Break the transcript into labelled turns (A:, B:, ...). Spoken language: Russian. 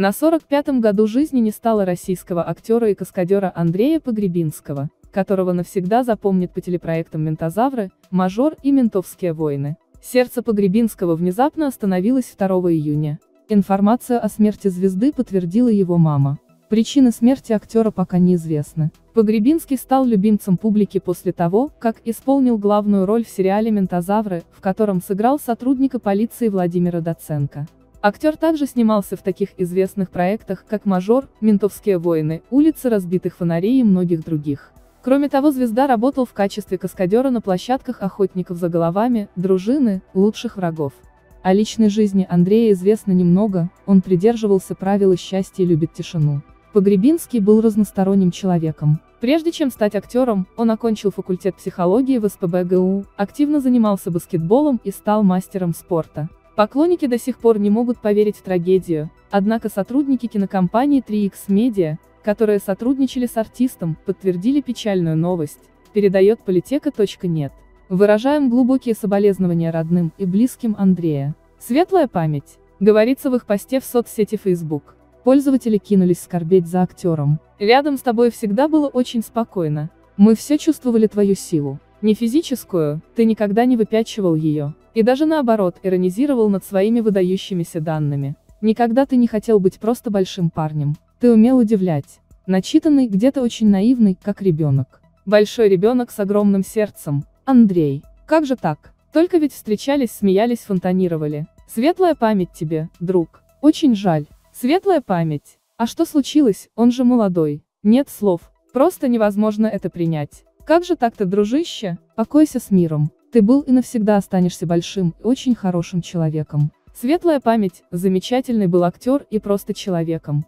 A: На 45-м году жизни не стало российского актера и каскадера Андрея Погребинского, которого навсегда запомнят по телепроектам «Ментозавры», «Мажор» и «Ментовские войны». Сердце Погребинского внезапно остановилось 2 июня. Информацию о смерти звезды подтвердила его мама. Причины смерти актера пока неизвестны. Погребинский стал любимцем публики после того, как исполнил главную роль в сериале «Ментозавры», в котором сыграл сотрудника полиции Владимира Доценко. Актер также снимался в таких известных проектах, как «Мажор», «Ментовские войны», «Улицы разбитых фонарей» и многих других. Кроме того звезда работал в качестве каскадера на площадках охотников за головами, дружины, лучших врагов. О личной жизни Андрея известно немного, он придерживался правил счастья и любит тишину. Погребинский был разносторонним человеком. Прежде чем стать актером, он окончил факультет психологии в СПбГУ, активно занимался баскетболом и стал мастером спорта. Поклонники до сих пор не могут поверить в трагедию, однако сотрудники кинокомпании 3X Media, которые сотрудничали с артистом, подтвердили печальную новость, передает политека.нет. Выражаем глубокие соболезнования родным и близким Андрея. Светлая память, говорится в их посте в соцсети Facebook. Пользователи кинулись скорбеть за актером. Рядом с тобой всегда было очень спокойно. Мы все чувствовали твою силу. Не физическую, ты никогда не выпячивал ее. И даже наоборот, иронизировал над своими выдающимися данными. Никогда ты не хотел быть просто большим парнем. Ты умел удивлять. Начитанный, где-то очень наивный, как ребенок. Большой ребенок с огромным сердцем. Андрей. Как же так? Только ведь встречались, смеялись, фонтанировали. Светлая память тебе, друг. Очень жаль. Светлая память. А что случилось, он же молодой. Нет слов. Просто невозможно это принять. Как же так-то, дружище? Покойся с миром. Ты был и навсегда останешься большим и очень хорошим человеком. Светлая память, замечательный был актер и просто человеком.